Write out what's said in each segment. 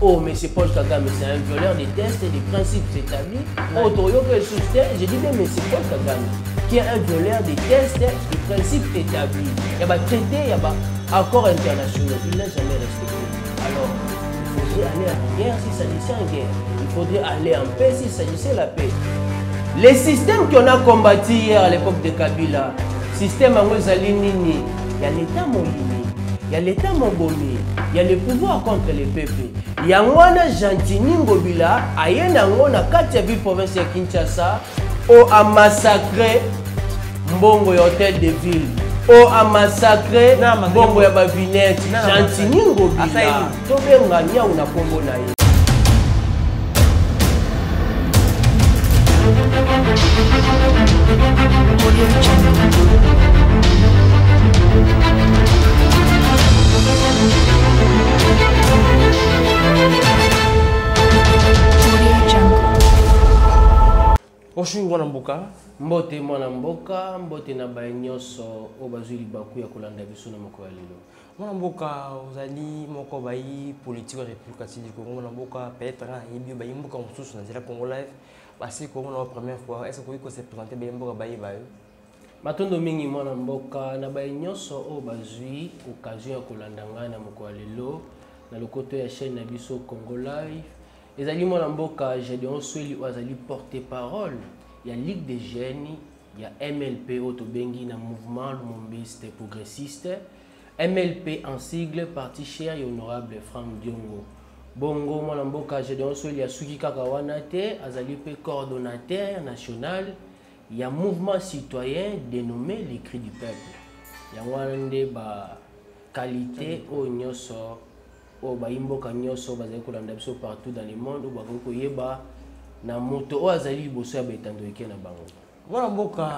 oh mais c'est Paul Kagame c'est un violeur des tests et des principes établis oh toyoka lisusu te je dis bien mais c'est Paul Kagame qui est un violeur des tests des principes établis ya batraité ya baaccords internationaux il n'a jamais respecté. Alors il faudrait aller en guerre si s'agissait en guerre. Il faudrait aller en paix si s'agissait la paix. Les systèmes qu'on a combattu hier à l'époque de Kabila système ezali nini ya l'état molimi ya l'état mobomi ya le pouvoir contre le peuple yango wana gentini ngobila aye nango na kati ya ville province ya kinshasa o amassacre mbongo ya hôtel de ville. O amassacre mbongo ya bavinete gentini ngobila tobenga nyau na nkombo na ye mwana mboka mbote mwana mboka mbote na baye nyonso oyo bazwi libaku ya kolanda biso na mokolo ya lelo. Mwana mboka ozali moko bayi politique ya république asili congo mwana mboka peut-être nga nayebi yo bayi mboka mosusu na nzela congo live. Basi komona yo première fois est ce koki kose présente bayi mboka bayeba yo? Matondo mingi mwana mboka na baye nyonso oyo bazwi occasion ya kolanda ngai na mokolo ya lelo na lokoto ya chaîne na biso congo live. Ezali mwana mboka gedeon sweli oyo azali porte parole ya ligue des jeunes ya mlp oyo tobengi na mouvement lumombiste progressiste. Mlp en sigle parti cher ya honorable frank diongo. Bongo mwana mboka gedeon sweli asuki kaka wana te azali mpe coordonnateur national. Ya mouvement citoyen dénommé les cris du peuple. Yango wana nde baqualité oyo nyonso oyo bayimboka nyonso bazali kolanda biso partout dans le monde oyo bakoki koyeba na moto oyo azali liboso ya baetando eke na bango. Mwana mboka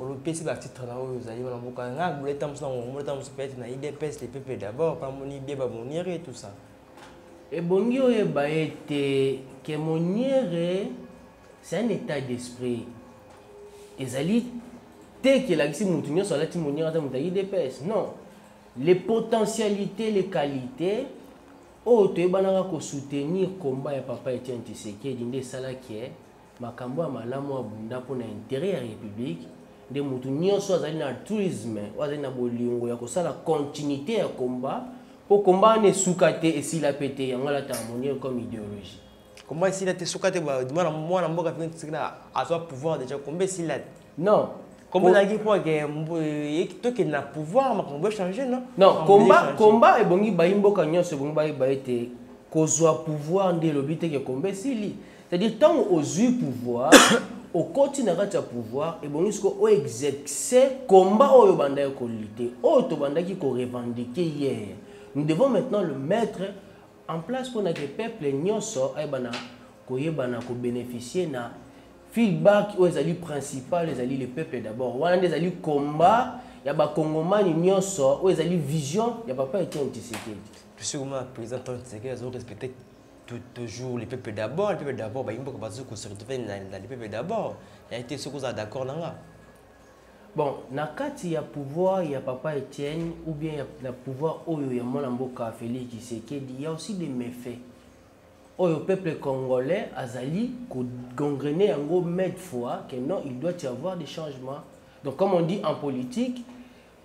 olopesi batitre na oyo ozali mwana mboka nga boleta mosu na ngongo boleta mosu peut-être na idps le peuple d'abord pamoni bie babonire et tout ça. Ebongi oyeba ete ke moniere c'est un état d'esprit. Ezali te kelakisi motu nyonso alati moniere ata moto ayi dps non. Les potentialités les qualités oyo toyebanaka kosoutenir komba ya papa etienne tisekedi nde esalaki ye makambo ya malamu abunda mpona intere ya république. Nde motu nyonso azali na tourisme oyo azali na bolingo ya kosala continuité ya komba mpo komba wana esuka te esila pe te yango alataka moniere comme idéologie. Komba esila te soka te mwana mboka tisekela azwa pouvoir déjà. Komba esila te. Non komba ezalaki mpo ake tokende na pouvoir makambo echange non? Non komba komba ebongi bayimboka nyonso ebongi bayeba ete kozwa pouvoir nde elobi teke komba esili c'est-à-dire ntango ozwi pouvoir okoti na kati ya pouvoir ebongi siko oexerce komba oyo bandaki kolite oyo tobandaki korevendike hier. Nous devons maintenant le mettre en place mpona ke peuple nyonso ayebana koyebana kobénéficie na feedback oyo ezali principal ezali le peuple d'abord wana nde ezali komba ya bakongomani nyonso oyo ezali vision ya papa etienne tisekedi un président ont respecté tout- toujours les peuples d'abord, les peuples d'abord, bah, pas se retrouver dans dans les peuples d'abord. Il y a été ce qu'on a d'accord là. bon na kati ya pouvoir ya papa etienne ou bien ya, na pouvoir oyo ya mwana mboka félix tshisekedi il y a aussi des méfaits oyo peuple congolais azali kogangrener yango mainte fois que non il doit y avoir des changements. Donc comme on dit en politique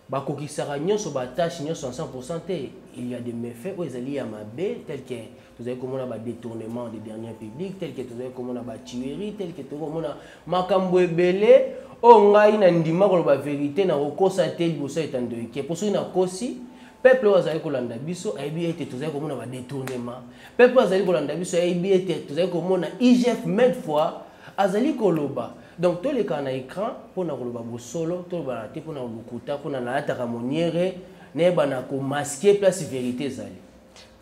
bakokisaka nyonso batâche nyonso en 100 te. Il y a des méfaits oyo ezali ya mabe tel que tozali komona badétournement des derniers publics tel que tozali komona batuerie tel que tozali komona makambo ebele. Oyo ngai na ndima koloba vérité nakokosa te liboso ya etando eke mpo soki nakosi peuple oyo azali kolanda biso ayebi ete tozali komona badétournement peuple oyo azali kolanda biso ayebi ete tozali komona igf mainte fois azali koloba. Donc tolekaka na écran mpona koloba bosolo tolobana te mpona kolukuta mpona nalataka moniere nayebana komaske place vérité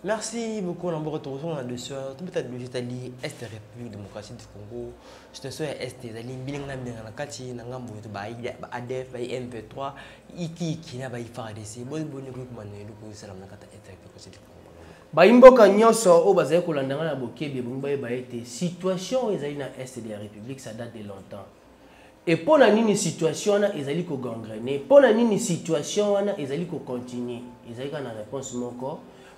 Merci beaucoup, on a beaucoup de la dessus. Tout peut-être le Italie, Est République démocratique du Congo? Je te souhaite Est, Italie, Bilinga, Bilinga, Kati, Nangambo, ADF, MP3, Iki, Kina, FARDC. Bon, bon, bon, bon, bon, salam, Nakata, Est République du Congo. situation ezali na de la ça date de longtemps nini situation wana ezali nini situation ezali ezali réponse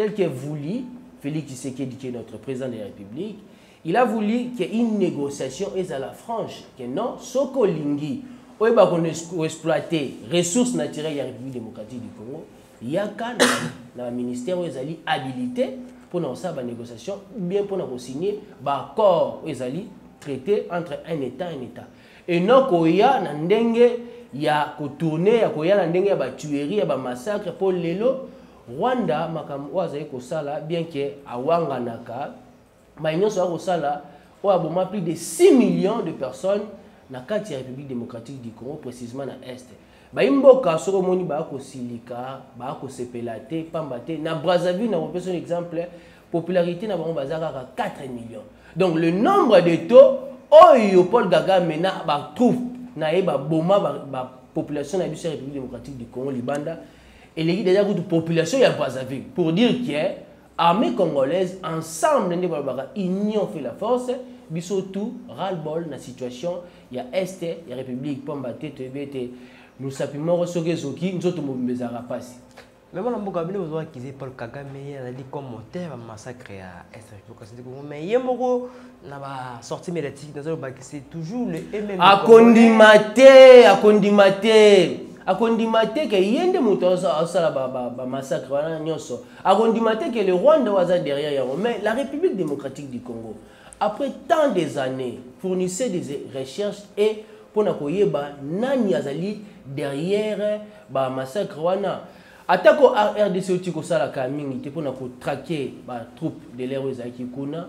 tel que voulu félix tshisekedi qui est notre président de la république il a voulu qu'il y ait une négociation ezala franche que non soki olingi oyeba koexploite ressources naturelles ya république démocratique du congo yaka na, na baministère oyo ezali habilité mpona kosala banégociation ou bien baaccord oyo ezali traité entre un état un état. Eno koya na ndenge ya kotourne ya koya na ndenge ya batuerie ya bamassacre mpo lelo rwanda makambo oyo azali kosala bien ke awanganaka. Mai nyonso akosala oyo aboma plus de 6 millions de personnes na kati ya république démocratique du congo précisément na este bayimboka soki omoni baya kosilika baya kosepela te pamba te. Na brazzaville na kopesa un exemple popularité na bango baza kaka 4 millions. Donc le nombre de taux oyo paul kagame na batroupe na ye baboma bapopulation na biso ya république démocratique du congo libanda eleki déjà kutu population ya brazzaville pour dire que armée congolaise ensemble nde balobaka union fait la force biso tout ras-le-bol na situation ya este ya république pamba te toyebi ete mosapi moko soki ezoki nzoto mobimba ezalaka mpasi mais mwana mboka bino ozwaki ze paul kagame azali comme moteur ya massacre ya est congo mais ye moko na basortie médiatique nazolobaki c'est toujours le akondima te akondima te akondima te ke ye nde moto asala bamassacre wana nyonso akondima te ke le rwanda oyo derrière yango mais la république démocratique du congo après tant des années fournissait des recherches et mpona koyeba nani azali derrière bamassacre wana. Atako rdc oti kosalaka mingi te mpona kotrake batroupe de l'air oyo ezalaki kuna.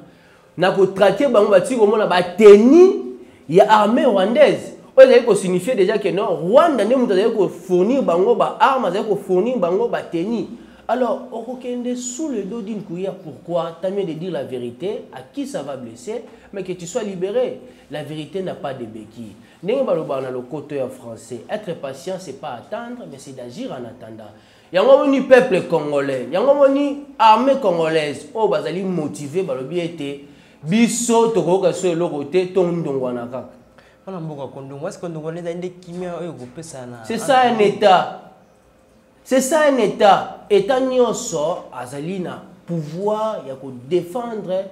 Na kotrake bango batiki komona bateni ya armée rwandaise oyo ezali kosignifie déjà ke non. Rwanda nde moto azali kofournir bango baarme azali kofournir bango bateni alors sous le dos d'une cuillère pourquoi t'as mieux de dire la vérité? À qui ça va blesser? Mais que tu sois libéré. La vérité n'a pas de béquille. Ya français être patient c'est pas attendre mais c'est d'agir en attendant. Yango moni peuple congolais yango moni armée congolaise est c'est ça un état. C'est ça un état. État nyonso azali na pouvoir ya kodéfendre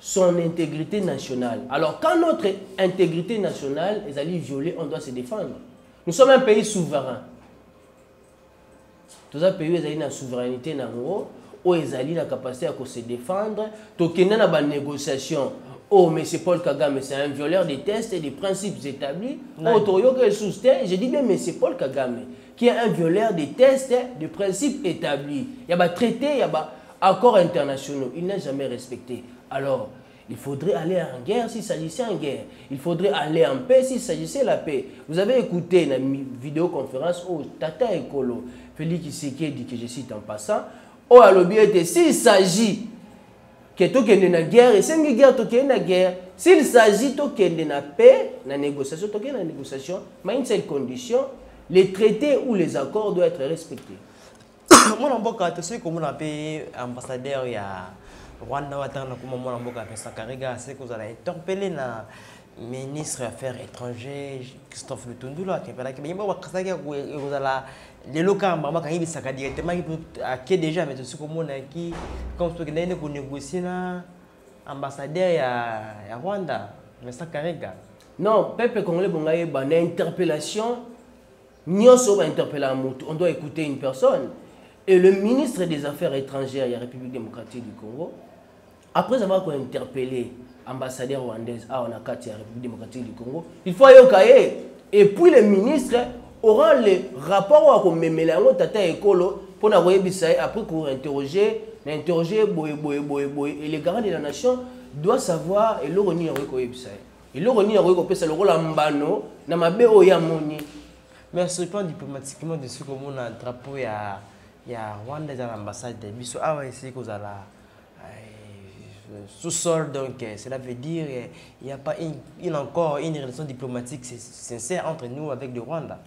son intégrité nationale. Alors quand notre intégrité nationale ezali violée on doit se défendre. Nous sommes un pays souverain. Toza pays oyo ezali na souveraineté nango oyo ezali na capacité ya kose défendre. Tokende na banégociation oh mais c'est paul kagame c'est un violeur des tests et des principes établis. Oh je dis bien mais c'est paul kagame qui est un violeur des tests de principes établis. Il y a batraité il y a baaccords internationaux. Il n'a jamais respecté. Alors il faudrait aller en guerre s'il s'agissait en guerre. Il faudrait aller en paix s'il s'agissait de la paix. Vous avez écouté la vidéoconférence où Tata Ekolo, Félix Tshisekedi, que je cite en passant, au alobi ete s'il s'agit que tokende na guerre esengi guerre na guerre. S'il s'agit tokende na paix na négociation na négociation mais une seule condition les traités ou les accords doivent être respectés. Mwana mboka ambassadeur ministre christophe lelo kaka mbama akangibisaka directement ake déjà mais tosi komonaki comme tokendaki nde konégocie na ambassadeur ya, ya rwanda. Mais sakarega non peuple congolais bonga yeba na interpellation. Nyonso bainterpellaka motu on doit écouter une personne. Et le ministre des affaires étrangères ya république démocratique du congo après avoir kointerpellé ambassadeur rwandaise awa na kati ya république démocratique du congo il faut ayoka ye et puis le ministre aura le rapport akomemela yango tata ekolo mpona koyebisa ye après kointerroger na interroger boye boye boye boye et le garant de la nation doit savoir eloko nini akoki koyebisa ye eloko nini akoki kopesa lokola mbano na mabe oyo amoni mais sur le plan diplomatiquement dessus komona drapeau ya ya rwanda eza na ambassade biso awa esili kozala sous-sol. Donc, euh, cela veut dire euh, il n'y a pas une, une- encore une relation diplomatique sin- sincère entre nous avec le Rwanda.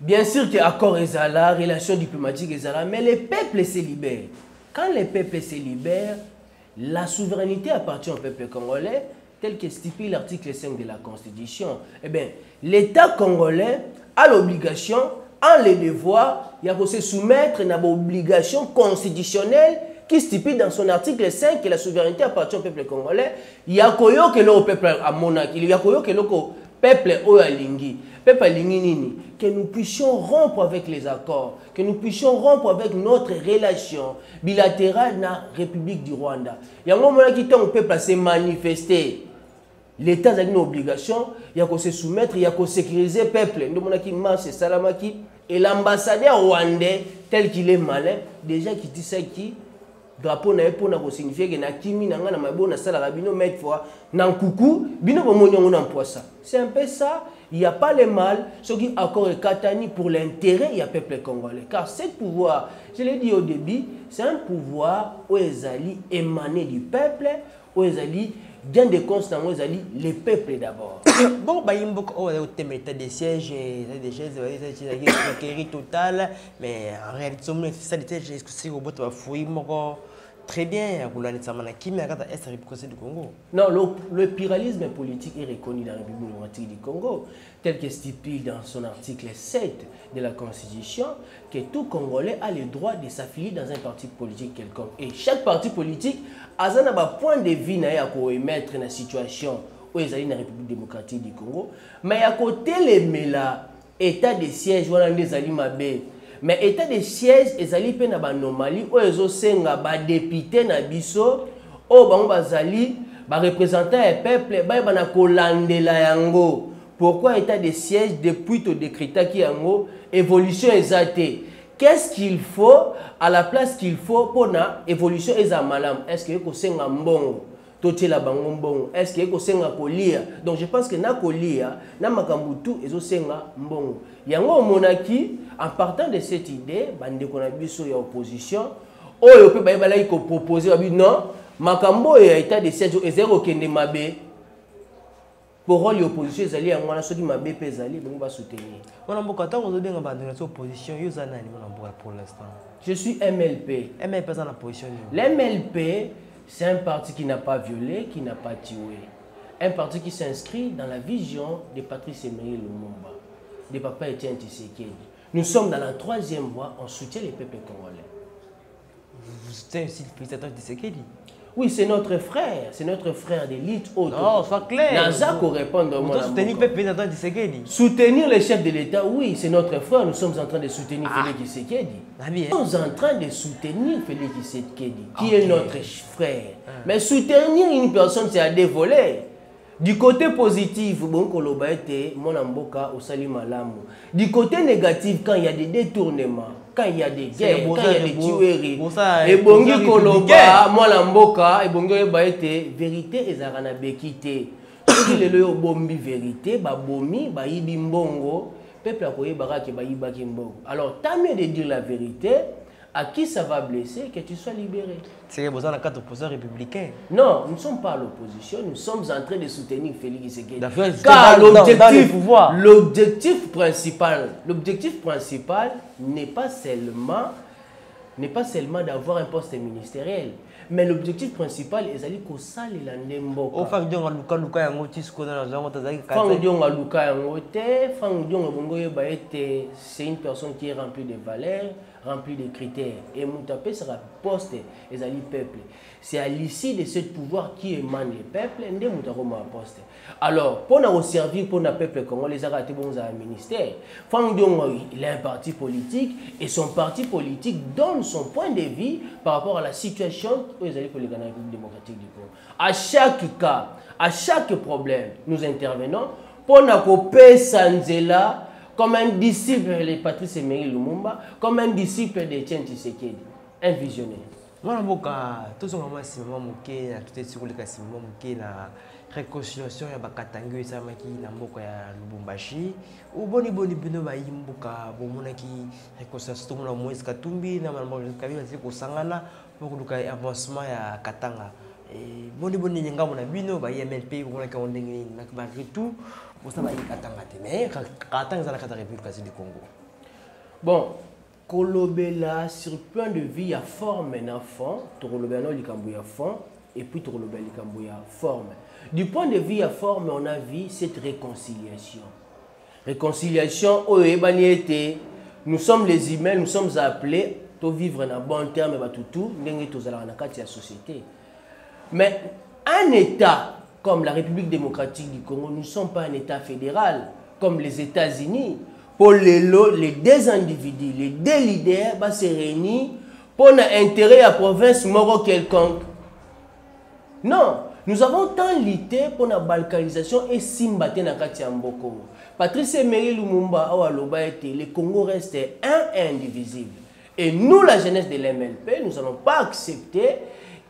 Bien sûr que accord ezala, relation diplomatique ezala, mais les peuples se libèrent. Quand les peuples se libèrent, la souveraineté appartient au peuple congolais, tel que stipule l'article 5 de la Constitution. Eh bien, l'État congolais a l'obligation, a le devoir, il y a de se soumettre à une obligation constitutionnelle qui stipule dans son article 5 que la souveraineté appartient au peuple congolais. Il y a que le peuple a monarque, il y a que le peuple oyo alingi. Peuple alingi nini? Que nous puissions rompre avec les accords, que nous puissions rompre avec notre relation bilatérale dans la République du Rwanda. Il y a un moment qui le peuple s'est manifesté. L'État a une obligation, il y a que se soumettre, il y a que sécuriser le peuple. Nous avons dit Marche Salamaki et l'ambassadeur rwandais tel qu'il est malin, déjà qui dit ça qui drapeau na ye mpona kosignifier ke nakimi na ngai na mabo nasalaka bino maître fois na nkuku bino bomoni yango na mpoisa c'est un peu ça il n'y a pas le mal soki accord ekatani pour l'intérêt ya peuple congolais. Car ce pouvoir je l'ai dit au début c'est un pouvoir oyo ezali émané du peuple oyo ezali bien de compte nango ezali le peuple d'abord. Bon bayimboka oyo bazali kotema état de siège état de siège ezali escroquerie totale mais en réalité somoni état de siège esikosi kobota bafui moko très bien ya kolanisama na kimia est république du congo? Non, le, le pluralisme politique est reconnu dans la République démocratique du Congo, tel que stipule dans son article 7 de la Constitution que tout Congolais a le droit de s'affilier dans un parti politique quelconque. Et chaque parti politique a un point de vue ye ya koémettre na situation oyo ezali na République démocratique du Congo, mais ya kotelemela état de siège nde ezali mabe mais état de siège ezali mpe na banomalie oyo ezosenga badepute na biso oyo bango bazali barepresentant ya peuple bayeba na kolandela yango. Pourquoi état de siège depuis todécrétaki yango évolution eza qu'est-ce qu'il faut à la place qu'il faut mpona évolution eza est ce que ekosenga mbongo? Totiela bango mbongo est ce que ekosenga kolia? Donc je pense que na kolia na makambo tu ezosenga mbongo. Yango omonaki en partant de cette idée bandeko na biso ya opposition oyo mpe bayebalaki kopropose babi non makambo oyo ya état de siège ezali kokende mabe. Ya opposition ezali yango wana soki mabe mpe ezali bango basoutenir. Mwana mboka ntango ozobenga bandeko opposition yo oza nani mwana mboka pour l'instant? Je suis mlp mlp na position nini? L'MLP, c'est un parti qui n'a pas violé, qui n'a pas tué. Un parti qui s'inscrit dans la vision de Patrice Emery Lumumba, de Papa Etienne Tshisekedi. Nous sommes dans la troisième voie, on soutient les peuples congolais. vous soutenez aussi le président Tshisekedi Oui, c'est notre frère, c'est notre frère d'élite non sois clair Naza ko répondre président Tshisekedi Soutenir le chef de l'État, oui, c'est notre frère. Nous sommes en train de soutenir Félix Tshisekedi. Nous sommes en train de soutenir Félix Tshisekedi, qui est notre frère. Mais soutenir une personne, c'est à dévoler. Du côté positif, bon koloba ete mona mboka osali malamu. Du côté négatif, quand il y a des détournements, quand il y a des guerres, quand il y a des tueries, ebongi koloba mwana mboka ebongi oyeba ete vérité ezalaka na beki te soki lelo oyo obombi vérité babomi bayibi mbongo peuple akoyebaka ke bayibaki mbongo alors tant mieux de dire la vérité à qui ça va blesser que tu sois libéré? C'est que besoin d'un opposant républicain non nous ne sommes pas à l'opposition nous sommes en train de soutenir Félix Tshisekedi. Car dans- dans- dans l'objectif pouvoir. l'objectif principal l'objectif principal n'est pas seulement n'est pas seulement d'avoir un poste ministériel mais l'objectif principal ezali kosalela nde mboka. Ofaki dionga lukaluka yango ti sikoyo na zango tazalaki Franck Diong aluka yango te Franck Diong ebongo oyeba ete c'est une personne qui est remplie de valeurs remplie de critères. Et moto apesaka poste ezali peuple. C'est à l'issue de ce pouvoir qui émane le peuple nde moto akomaka poste. Alors mpona koservir mpona peuple congolais ezaka te bonzala ministère. Franck Diong il a un parti politique et son parti politique donne son point de vue par rapport à la situation oyo ezali koleka na république démocratique du congo. À chaque cas à chaque problème nous intervenons mpona kopesa nzela comme un disciple de Patrice Emery Lumumba, comme un disciple de Etienne Tshisekedi, un visionnaire. mwana mboka tozonga mwa nsima mwa moke na totesi koleka nsima mwa moke na réconciliation ya bakatangi oyo esalamaki na mboka ya lubumbashi oboni boni bino bayi mboka bomonaki réconciliation tomona moïse katumbi na mana mboka kabila bazali kosangana mpo koluka avancement ya katanga Eh, boni boni ni ngambo na bino ba IMLP komonaka yango ndenge nini malgré tout bosala bayi katanga te mais katanga eza na kati ya république kasi du congo bon kolobela sur point de vue ya forme na fond tokolobela no likambo ya fond et puis tokolobela likambo ya forme du point de vue ya forme on a vu cette réconciliation. Réconciliation oyo eyebani ete nous sommes les humains nous sommes appelés to vivre na bon terme batutu ndenge tozalaka na kati ya société. Mais un état comme la république démocratique du congo nous ne sommes pas un état fédéral comme les états-unis. Pour les, les deux individus les deux leaders va se réunir pour na intérêt ya province moko quelconque. Non nous avons tant lutté pour la balkanisation et simba te na kati oyo patrice emery lumumba aloba ete le congo reste un et indivisible. Et nous la jeunesse de l'mlp nous n'allons pas accepter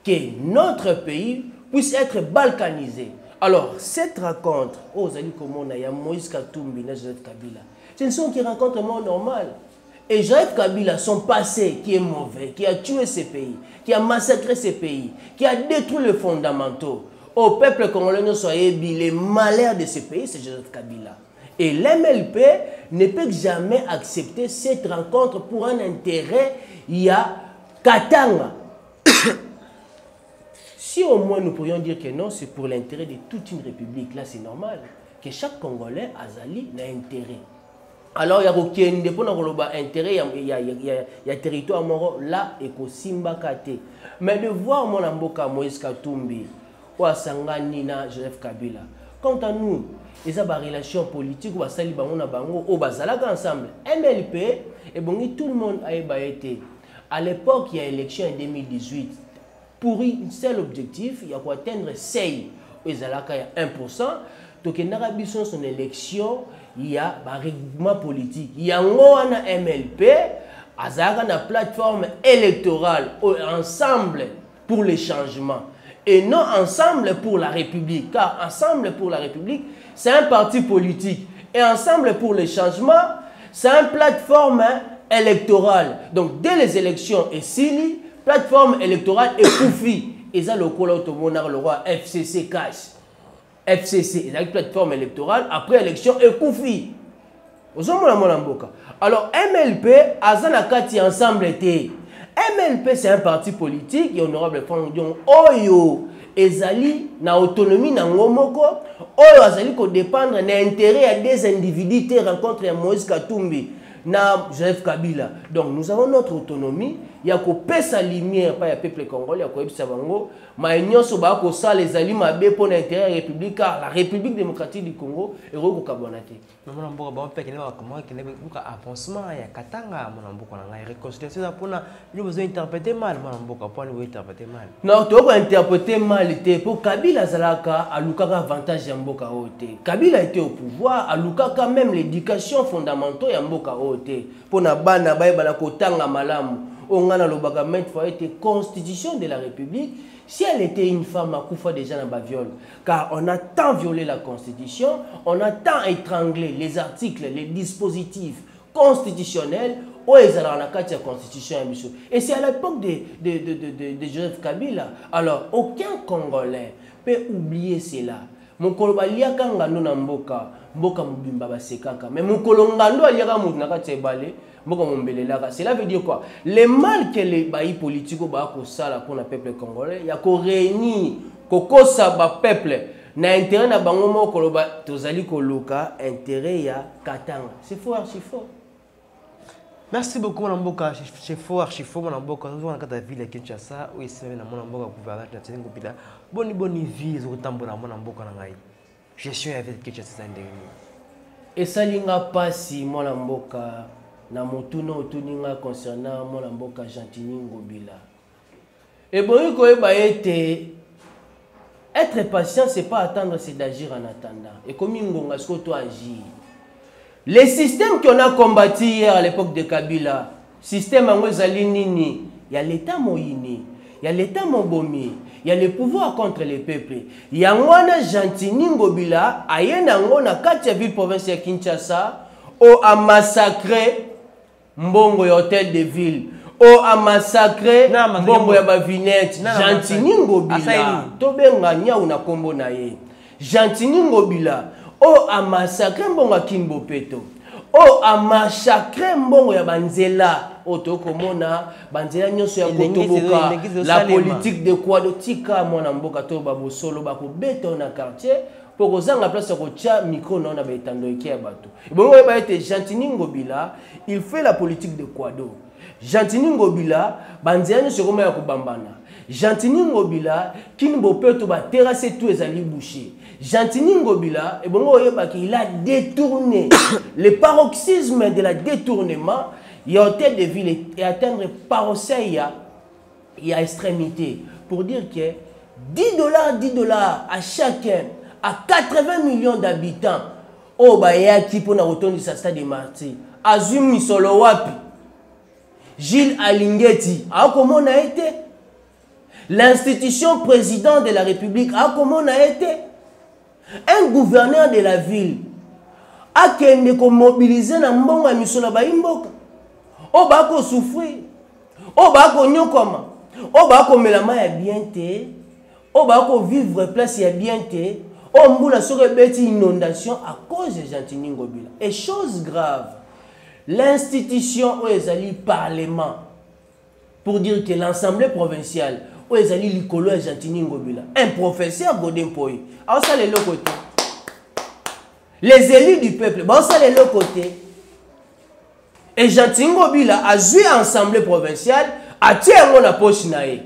que notre pays puisse être balkanisé alors cette rencontre oyo ozali komona ya moïse katumbi joseph kabila ce ne sont que rencontrement normal et Joseph Kabila, son passé qui est mauvais, qui a tué ces pays, qui a massacré ces pays, qui a détruit les fondamentaux, au peuple congolais, nous soyez les malheurs de ces pays, c'est Joseph Kabila. Et l'MLP ne peut jamais accepter cette rencontre pour un intérêt. Il y a Katanga. Si au moins nous pourrions dire que non, c'est pour l'intérêt de toute une république, là c'est normal. Que chaque Congolais, Azali, a intérêt. alors ya kokende mpona koloba intérêt ya, ya, ya, ya, ya territoire moko la ekosimbaka te mais de voir mwana mboka moïse katumbi oyo asangani na joseph kabila quant à nous eza barelation politique oyo basali bango na bango oyo bazalaka ensemble. Mlp ebongi tout le monde ayeba ete à l'époque ya élection en 2018 pour un seul objectif ya koatteindre sei oyo ezalaka ya 1% tokendaka biso son élection ya barèglement politique. Yango wana mlp azalaka na plateforme électorale ensemble pour le changement et non ensemble pour la république. Car ensemble pour la république c'est un parti politique. Et ensemble pour le changement c'est une plateforme électorale. Donc dès les élections esili plateforme électorale ekufi eza lokola oyo tomonaka lokwa fcc cash fcc ezalaki plateforme électorale après élection ekufi ozomona mwana mboka alors mlp aza na kati ensemble te mlp c'est un parti politique ya honorable frank dion oyo ezali na autonomie nango moko. Oyo azali kodépendre na intérêt ya des individus te rencontre ya moïse katumbi na joseph kabila. Donc nous avons notre autonomie. Ya kopesa lumière pa ya peuple congolais ya koyebisa bango. Maye nyonso baya kosala ezali mabe mpona intérêt ya république car la république démocratique du congo ekoki kokabwana te mona mboka bango mpe akende bakamwa akende luka avancement ya katanga mona mboka na ngai réconciliation eza mpona bino bozointerprete mal mona mboka mpo ani bointerprete mal. Non toyoko interpréter mal te mpo kabila azalaka alukaka avantage ya mboka oyo te kabila était au pouvoir alukaka même l'éducation fondamentaux ya mboka oyo te mpona bana bayebana kotanga malamu. Oyo ngai nalobaka mainte fois constitution de la république. Si elle était une femme déjà baviole car on a tant violé la constitution on a tant étranglé les articles les dispositifs constitutionnels oyo ezalaka na kati ya constitution ya biso et c'est à l'époque de, de, de, de, de joseph kabila. Alors aucun congolais peut oublier cela mokolo baliaka ngando na mboka mboka mobimba basekaka. Mais mokolo ngando aliaka motu na kati ya ebale mboka mombelelaka. Cela veut dire quoi? Le mal que le bayi politike oyo baya kosala mpona peuple congolais ya koréunir kokosa bapeuple na intérêt na bango moko koloba tozali koluka intérêt ya katanga. C'est faux archi faux merci beaucoup mwana mboka chefo archifo mwana mboka ozonga na kati ya ville ya kinshasa oyo esimami na mwana mboka gouverneur na tieni ngopila boni boni vie ezokotambola mwana mboka na ngai gestion ya ville ya kinshasa eza ndenge nini esalinga mpasi mwana mboka na motuna otuni nga concernant mwana mboka gentini ngobila ebongi koyeba ete être patient c'est pas attendre c'est d'agir en attendant. Ekomi ngonga siko to agir le système qu'on a combattu hier à l'époque de kabila système yango ezali nini? Ya l'état moyini ya l'état mobomi ya le pouvoir contre le peuple yango wana gentini ngobila nango na ya ville province ya kinshasa o amassacre mbongo ya hôtel de ville o amassacre Na amassacre mbongo Na na gentini ngobila tobenga nyau na nkombo na ye. Gentini ngobila o amassacre mbongo ya kimbopeto o amassacre mbongo ya banzela. Oyo tokomona banzela nyonso ya kotoboka. la politique de kwado tika mwana mboka to babosolo bakobeta yo na quartier. Mpo kozanga place ya kotya micro na yo na baetando eke ya bato. Ebongo oyeba ete gentini ngobila il fait la politique de kwado gentini ngobila banzela nyonso ekoma ya kobambana. Gentini ngobila kini bopeto baterase tu ezali bouché gentini ngobila ebongo oyebaki il a détourné le paroxysme de la détournement. Ya hôtel de ville et atteindre paroxysme ya ya extrémité. Pour dire que 10 dollars 10 dollars à chacun à 80 millions d'habitants. Oyo bayaki mpona kotondisa stade de martyr azwi misolo wapi? Gilles alingeti akomona ye te l'institution président de la république akomona ye te un gouverneur de la ville akende komobilize na mbongo ya misolo ya bayimboka oyo bakosouffrir oyo bakonyokoma oyo bakomela mai ya bien te. Oyo bakovivre place ya bien te. Oyo mbula soki ebeti inondation à cause ya gentini et chose grave l'institution oyo ezali parlement pour dire que l'assemblée provinciale oyo ezali likolo ya gentini ngobila. Un professeur godin mpoi aosala eloko te. Les élus du peuple baosala eloko te. Et gentini ngobila azwi assemblée provinciale atie yango na poche na ye.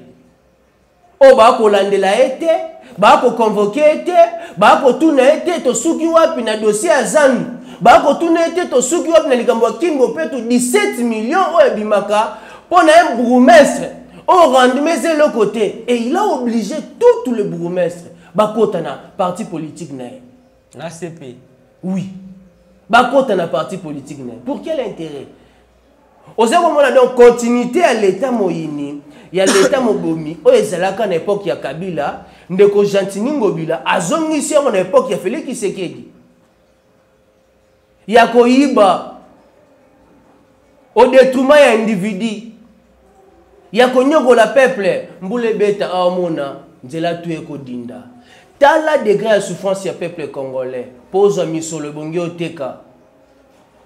Oyo bakolandela ye te bakoconvoke ye te bakotuna ye te tosuki wapi na dossier ya zandu bakotuna ye te tosuki wapi na likambo ya mpetu 17 millions oyo ebimaka mpo na ye oyo rendement eza eloko te et il a obligé tout le bourgmestre bakota na parti politique na ye na cp oui. Bakota na parti politique na ye pour quel intérêt? Oza komona donc continuité ya l'état moyini ya l'état mobomi. Oyo ezalaka na époque ya kabila ndeko gentini ngobila. Azongisi yango na époque ya félix kisekedi ya koyiba. Au détriment ya individu ya konyokola peuple. Mbula ebeta aomona nzela tu ekodinda. Tala degré ya souffrance ya peuple congolais. Mpo ozwa misolo ebongi oteka.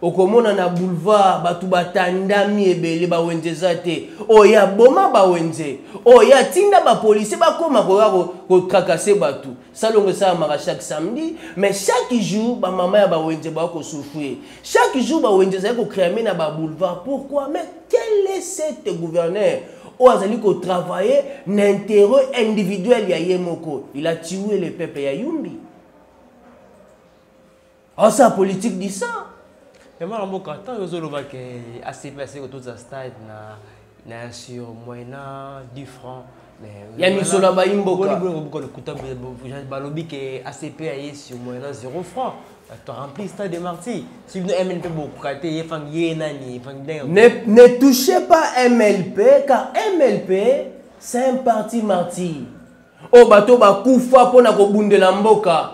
Okomona na boulevard bato batandami ebele bawenze eza te. Oyo aboma bawenze. Oyo atinda bapolisier bakóma koya kotrakase bato salongo esalamaka chaque samedi mais chaque jour bamama ya bawenze baya kosouffrir. Chaque jour bawenze ezali kocréame na baboulevard pourquoi? Mais quel est cet gouverneur oyo azali kotravaille na intérêt individuel ya ye moko. Il a tué le peuple ya yumbi. Asa politique du sang. Me mwana mboka ntango ozoloba ke acp asi kotoza stade na na sur moyena 10 francs Ya misolo ya bayimboka. balobi ke acp aye sur moyena 0 franc Ne, ne touchez pas MLP, car MLP, c'est un parti martyr. oyo bato bakufa mpona kobundela mboka.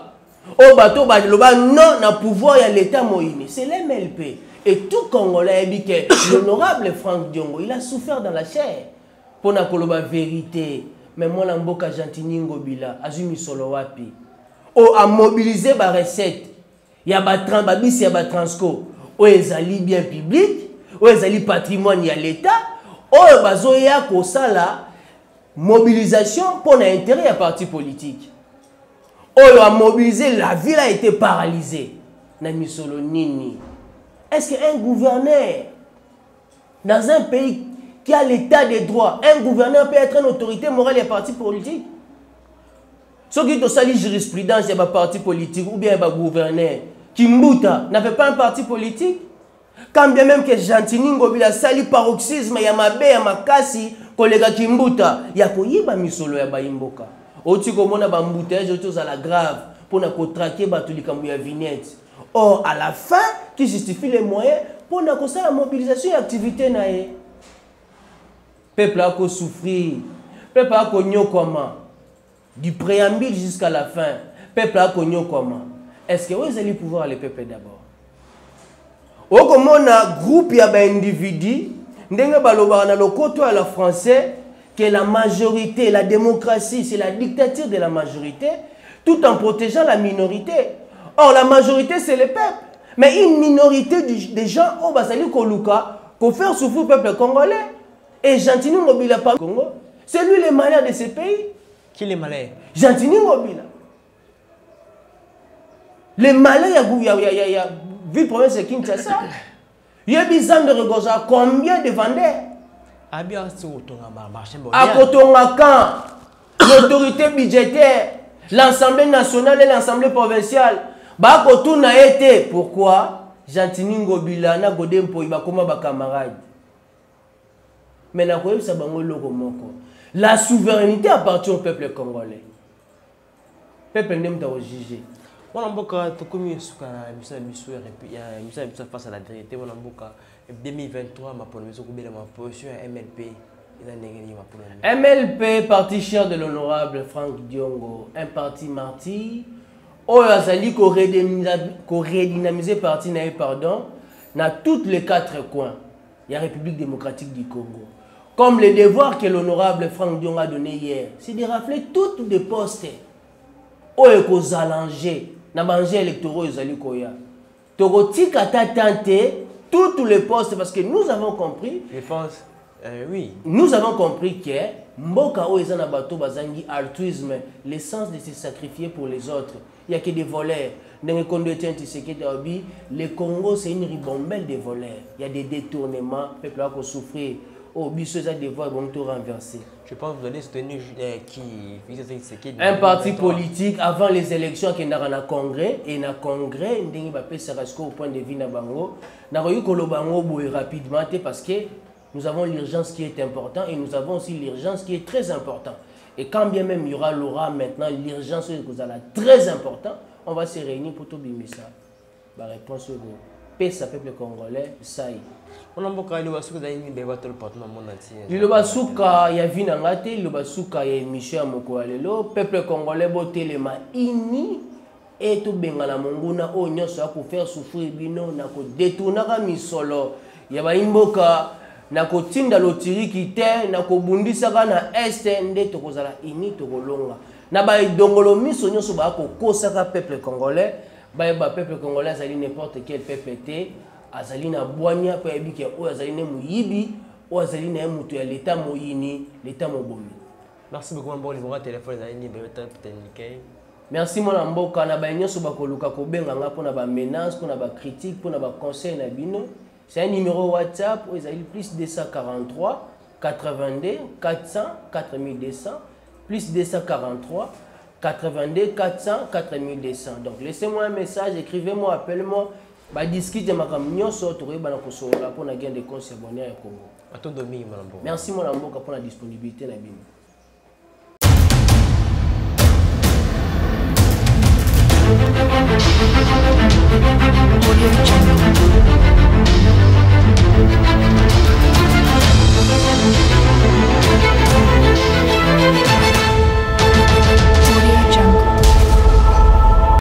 Oyo bato baloba non na pouvoir ya l'état moyini c'est l'mlp et tout congolais ayebi ke l'honorable frank diongo il a souffert dans la chair mpona koloba vérité. Mais mwana mboka gentini ngobila azwi misolo wapi. Oyo amobilize barecette ya batran- babisi ya batransco. Oyo ezali bien public oyo ezali patrimoine ya l'état oyo bazoya kosala mobilisation mpo na intérêt ya parti politique. Oyo amobilisé la ville a été paralysée. Na misolo nini? Est-ce que un gouverneur dans un pays qui a l'état des droits un gouverneur peut être une autorité morale ya parti politique? Soki tosali jurisprudence ya baparti politique ou bien ya bagouverneur kimbuta n'avait pas un parti politique? Quand bien même que gentini ngobila asali paroxysme ya mabe ya makasi koleka kimbuta ya koyiba misolo ya bayimboka. Oti komona bambouteillage oti ozala grave mpona kotrake bato likambo ya vignette or à la fin qui justifie les moyens mpona kosala mobilisation ya activité na peuple akosouffrir peuple akonyokwama du préambule jusqu'à la fin peuple akonyokwama est-ce que oyo ezali pouvoir le peuple d'abord? Okomona groupe ya baindividu ndenge balobaka na lokoto ya la français que la majorité la démocratie c'est la dictature de la majorité tout en protégeant la minorité. Or la majorité c'est le peuple. Mais une minorité des gens oyo bazali koluka kofaire souffrir peuple congolais. Et gentini ngobila par congo c'est lui le malheur de ce pays. Qui est malin gentini ngobila le malheur ya, ya, ya, ya, ville province ya kinshasa. Yebi zande regoza. Combien de bon. akotonga quand l'autorité budgétaire l'assemblée nationale et l'assemblée provinciale bakotuna ye te pourquoi? Gentini ngobila na gode mpoi bakoma bacamarade mais nakoyebisa bango eloko moko. La souveraineté appartient au peuple congolais. Peuple nde moto akojuge mboka tokomi suka na miso na biso ya miso na biso face à la vérité mwana mboka. 2023 mapolo biso kobelama position ya mlp eza ndenge nini mapolo na biso MLP, parti cher de l'honorable Franck Diongo, un parti martyr, oyo azali koredynamiser parti na ye pardon na toutes les quatre coins ya République démocratique du Congo. Comme le devoir que l'honorable Franck Diongo a donné hier, c'est de rappeler toutes les postes. Oyo ekozalanje na banjeu électoraux ezali koya. Tokotika ta tante toutes les postes parce que nous avons compris je pense euh, oui. Nous avons compris que mboka oyo eza na bato bazangi altruisme le sens de se sacrifier pour les autres. Il y a que des voleurs. Ndenge kondo etienne tshisekedi alobi le congo c'est une ribombelle de voleurs. Il y a des détournements peuple akosouffrir oyo biso eza devoir ebongi to renverser. Je pense que vous allez soutenir euh, qui un parti politique avant les élections akendaka na congrès et na congrès ndenge bapesaka sikoyo au point de vue na bango. Nakoki koloba yango boye rapidement parce que nous avons l'urgence qui est important et nous avons aussi l'urgence qui est très important et quand bien même il y aura l'aura maintenant l'urgence oyo ekozala très important on va se réunir pour tobimisa baréponse oyo kopesa peuple congolais sai mwana mboka liloba soki ezali nini beyeba tolo partout na monde entier? Liloba suka ya vi na nga te liloba suka ya émission ya mokolo ya lelo. Peuple congolais botelema ini e tobengana monguna oyo nyonso ya kofaire souffrir bino na kodetournaka misolo ya baimboka na kotinda lotiriki te na kobundisaka na este nde tokozala ini tokolonga. Na baedongolo miso nyonso baya kokosaka peuple congolais bayeba peuple congolais azali n'importe quel peuple te azali na bwanya mpo ayebi ke oyo azali ne moyibi oyo azali na ye moto ya leta moyini leta mobomi. Merci beaucoup mboka. Libonga telefone ezali merci mwana mboka. Na baye nyonso bakoluka kobenga nga mpona bamenance mpona bacritique mpona baconseil na bino. C'est un numéro whatsapp oyo ezali plus 243 82 400 4200 plus 243 82 400 4200 donc laissez-moi un message écrivez-moi appelez-moi. Badiscute makambo nyonso tokoyebana kosolola mpona gain de cause ya bonheur ya congo. Mwana mboka merci mwana mboka mpona disponibilité na bino Audio Jungle.